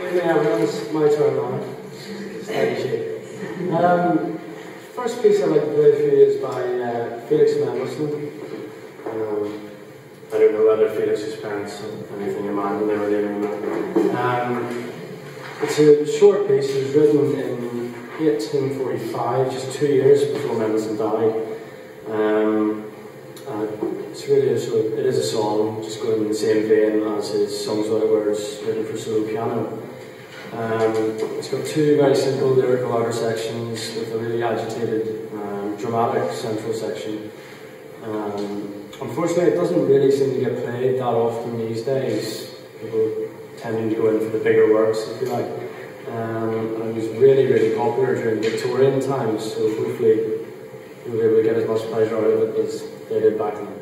Evening everyone, it's my turn now. Steady Um, first piece I'd like to play for you is by uh, Felix Mendelssohn. Um, I don't know whether Felix's parents had anything in mind when they were naming that. Um, it's a short piece, it was written in 1845, just two years before Mendelssohn died. Um, it's really a it is a song, just going in the same vein as his songs without words written for solo piano. Um, it's got two very simple lyrical outer sections with a really agitated, um, dramatic central section. Um, unfortunately, it doesn't really seem to get played that often these days. People tending to go in for the bigger works, if you like. Um, and it was really, really popular during Victorian times, so hopefully you'll be able to get as much pleasure out of it as they did back then.